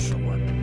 special one.